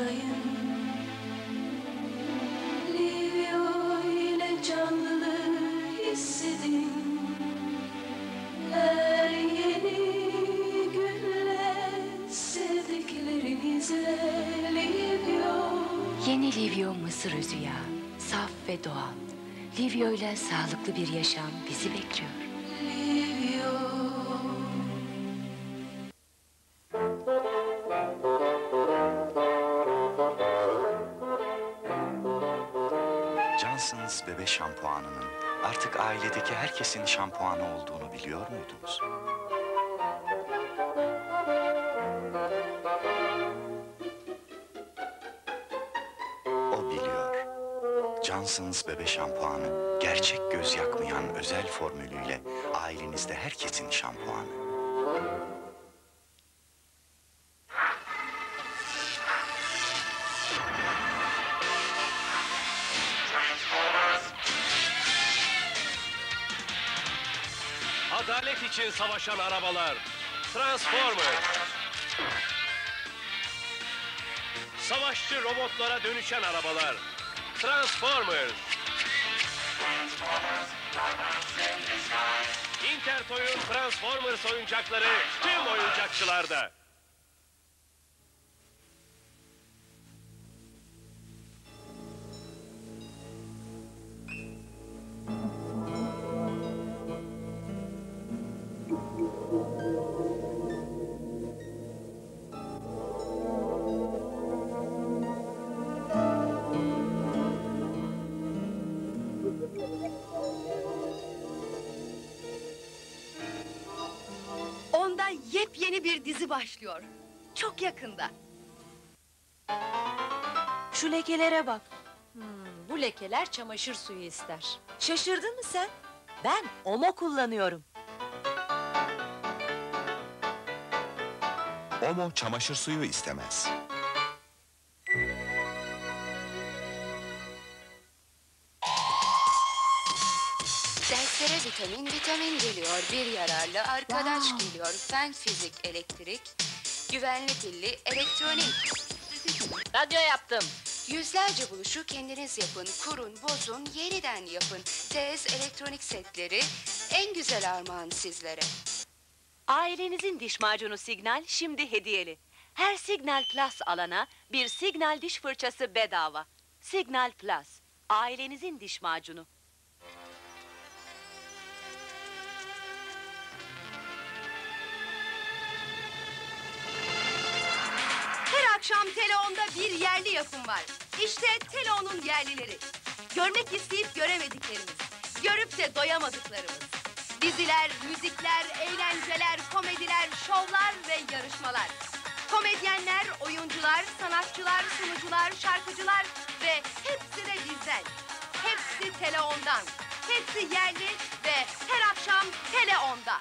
yeni Livio Yeni Livio Mısır saf ve doğal. Livio ile sağlıklı bir yaşam bizi bekliyor. Livio Johnson's bebe şampuanının artık ailedeki herkesin şampuanı olduğunu biliyor muydunuz? O biliyor. Johnson's bebe şampuanı gerçek göz yakmayan özel formülüyle ailenizde herkesin şampuanı. Adalet için savaşan arabalar. Transformers. Savaşçı robotlara dönüşen arabalar. Transformers. Intertoy'un Transformers oyuncakları tüm oyuncakçılarda. Yepyeni bir dizi başlıyor. Çok yakında. Şu lekelere bak. Hmm, bu lekeler çamaşır suyu ister. Şaşırdın mı sen? Ben Omo kullanıyorum. Omo çamaşır suyu istemez. Derslere vitamin, vitamin geliyor. Bir yararlı arkadaş geliyor. Fen, fizik, elektrik, güvenli pilli, elektronik. Radyo yaptım. Yüzlerce buluşu kendiniz yapın. Kurun, bozun, yeniden yapın. Tez, elektronik setleri en güzel armağan sizlere. Ailenizin diş macunu Signal şimdi hediyeli. Her Signal Plus alana bir Signal diş fırçası bedava. Signal Plus, ailenizin diş macunu. Akşam Teleon'da bir yerli yapım var. İşte Teleon'un yerlileri. Görmek isteyip göremediklerimiz. Görüp de doyamadıklarımız. Diziler, müzikler, eğlenceler, komediler, şovlar ve yarışmalar. Komedyenler, oyuncular, sanatçılar, sunucular, şarkıcılar ve hepsi de bizden. Hepsi Teleon'dan. Hepsi yerli ve her akşam Teleon'da.